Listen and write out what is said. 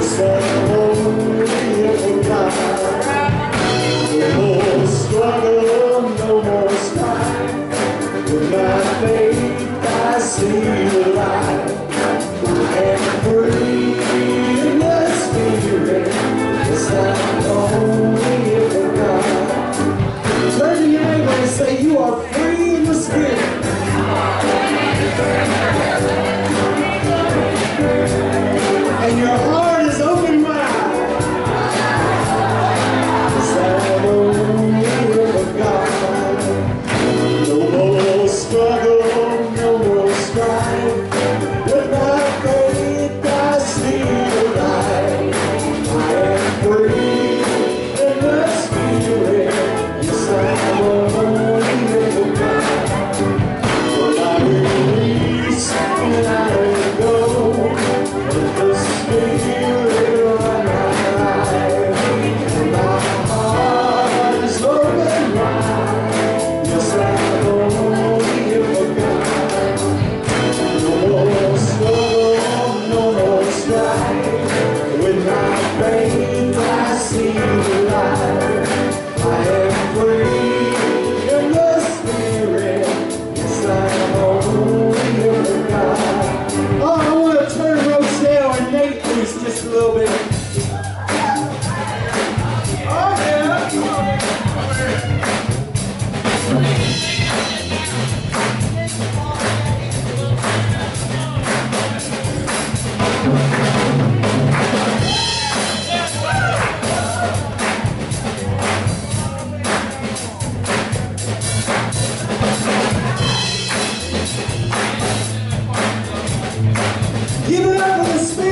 I'm sorry. Lord. Christmas.